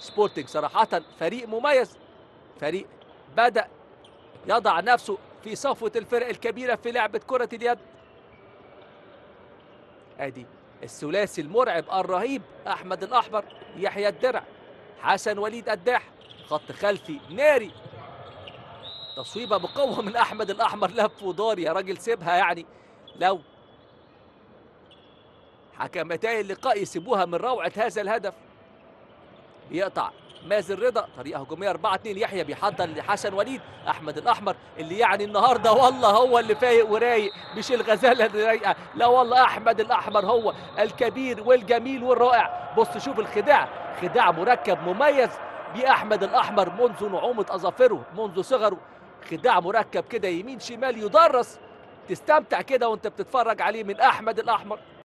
سبورتنج صراحة فريق مميز. فريق بدأ يضع نفسه في صفوة الفرق الكبيرة في لعبة كرة اليد. أدي الثلاثي المرعب الرهيب أحمد الأحمر يحيى الدرع حسن وليد قداح خط خلفي ناري. تصويبة بقوه من أحمد الأحمر لف ودار يا راجل سيبها يعني. لو حكمتي اللقاء يسيبوها من روعة هذا الهدف. بيقطع مازن رضا طريقه هجومية 4 2 يحيى بيحضر لحسن وليد. أحمد الأحمر اللي يعني النهارده والله هو اللي فايق ورايق. مش الغزالة اللي رايقة. لا والله أحمد الأحمر هو الكبير والجميل والرائع. بص شوف الخداع. خداع مركب مميز بأحمد الأحمر منذ نعومة أظافره منذ صغره. خداع مركب كده يمين شمال يدرس. تستمتع كده وانت بتتفرج عليه من أحمد الأحمر.